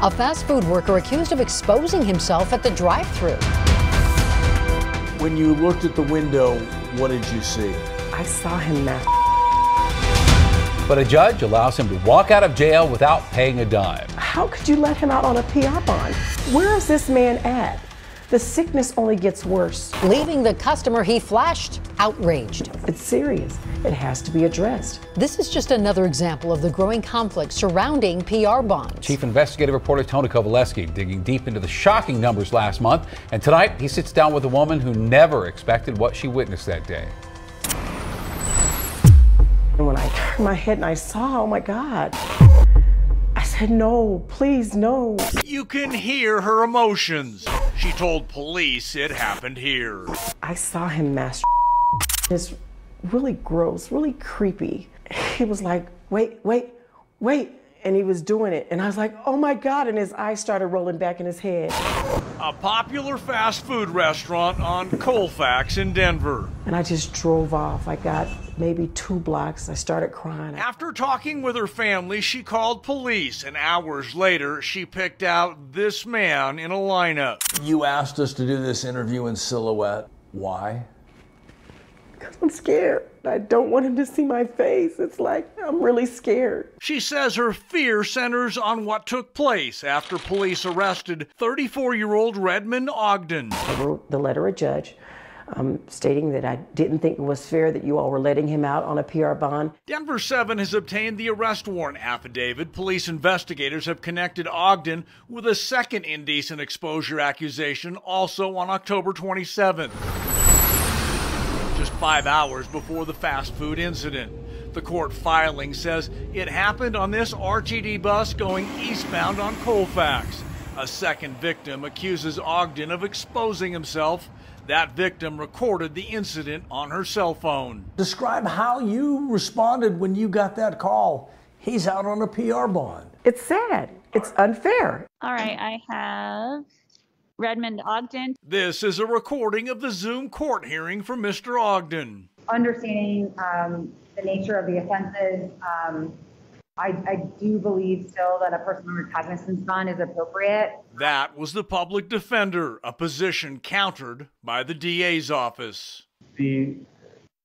A fast food worker accused of exposing himself at the drive through. When you looked at the window, what did you see? I saw him mask. But a judge allows him to walk out of jail without paying a dime. How could you let him out on a PR bond? Where is this man at? The sickness only gets worse. Leaving the customer he flashed outraged. It's serious. It has to be addressed. This is just another example of the growing conflict surrounding PR bonds. Chief investigative reporter Tony Kovaleski digging deep into the shocking numbers last month. And tonight, he sits down with a woman who never expected what she witnessed that day. And when I turned my head and I saw, oh my God, I said, no, please, no. You can hear her emotions. She told police it happened here. I saw him master. It's really gross, really creepy. He was like, wait, wait, wait. And he was doing it. And I was like, oh my God. And his eyes started rolling back in his head. A popular fast food restaurant on Colfax in Denver. And I just drove off. I got maybe two blocks. I started crying. After talking with her family, she called police. And hours later, she picked out this man in a lineup. You asked us to do this interview in silhouette. Why? Because I'm scared. I don't want him to see my face. It's like I'm really scared. She says her fear centers on what took place after police arrested 34 year old Redmond Ogden. I wrote the letter a judge. Um, stating that I didn't think it was fair that you all were letting him out on a PR bond. Denver 7 has obtained the arrest warrant affidavit. Police investigators have connected Ogden with a second indecent exposure accusation also on October 27th just five hours before the fast food incident. The court filing says it happened on this RTD bus going eastbound on Colfax. A second victim accuses Ogden of exposing himself. That victim recorded the incident on her cell phone. Describe how you responded when you got that call. He's out on a PR bond. It's sad. It's unfair. All right, I have Redmond Ogden. This is a recording of the Zoom court hearing for Mr. Ogden. Understanding um, the nature of the offenses, um, I, I, do believe still that a personal recognizance bond is appropriate. That was the public defender, a position countered by the DA's office. The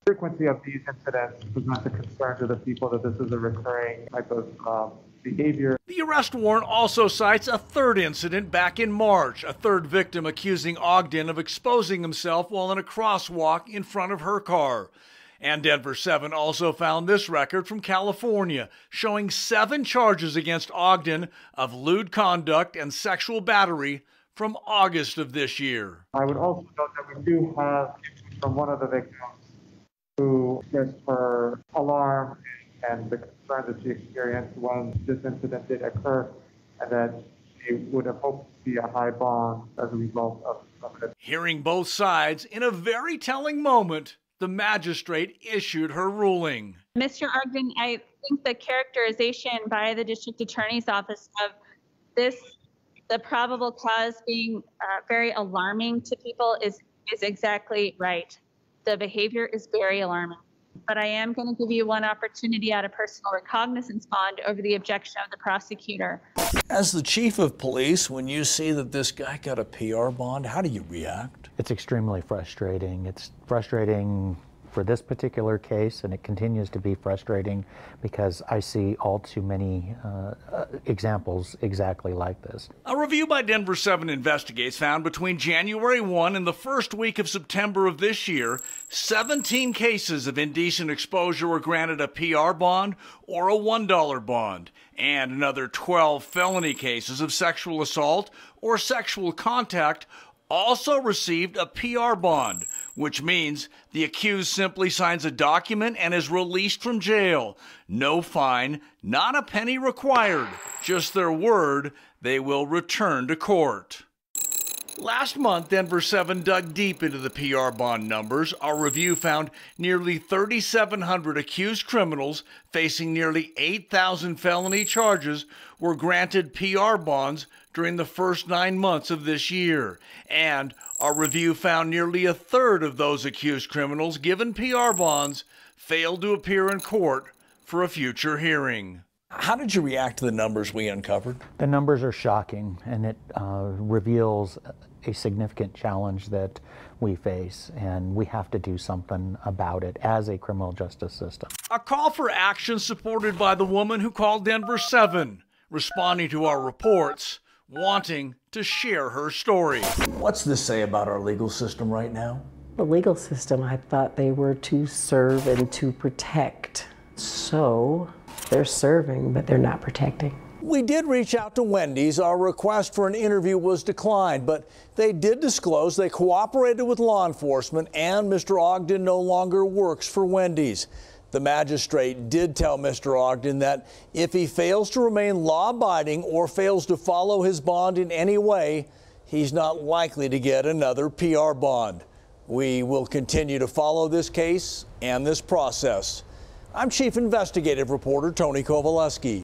frequency of these incidents presents a concern to the people that this is a recurring type of um, behavior. The arrest warrant also cites a third incident back in March, a third victim accusing Ogden of exposing himself while in a crosswalk in front of her car. And Denver 7 also found this record from California, showing seven charges against Ogden of lewd conduct and sexual battery from August of this year. I would also note that we do have from one of the victims who expressed her alarm and the concern that she experienced when this incident did occur, and that she would have hoped to see a high bond as a result of, of it. Hearing both sides, in a very telling moment, the magistrate issued her ruling. Mr. Ogden, I think the characterization by the district attorney's office of this, the probable cause being uh, very alarming to people, is is exactly right. The behavior is very alarming but I am going to give you one opportunity at a personal recognizance bond over the objection of the prosecutor. As the chief of police, when you see that this guy got a PR bond, how do you react? It's extremely frustrating. It's frustrating for this particular case, and it continues to be frustrating because I see all too many uh, uh, examples exactly like this. A review by Denver 7 Investigates found between January 1 and the first week of September of this year, 17 cases of indecent exposure were granted a PR bond or a $1 bond, and another 12 felony cases of sexual assault or sexual contact also received a PR bond, which means the accused simply signs a document and is released from jail. No fine, not a penny required, just their word they will return to court. Last month, Denver 7 dug deep into the PR bond numbers. Our review found nearly 3,700 accused criminals facing nearly 8,000 felony charges were granted PR bonds during the first nine months of this year. And our review found nearly a third of those accused criminals given PR bonds failed to appear in court for a future hearing. How did you react to the numbers we uncovered? The numbers are shocking, and it uh, reveals a significant challenge that we face, and we have to do something about it as a criminal justice system. A call for action supported by the woman who called Denver 7, responding to our reports, wanting to share her story. What's this say about our legal system right now? The legal system, I thought they were to serve and to protect. So they're serving, but they're not protecting. We did reach out to Wendy's. Our request for an interview was declined, but they did disclose they cooperated with law enforcement and Mr. Ogden no longer works for Wendy's. The magistrate did tell Mr. Ogden that if he fails to remain law abiding or fails to follow his bond in any way, he's not likely to get another PR bond. We will continue to follow this case and this process. I'm Chief Investigative Reporter Tony Kovaleski.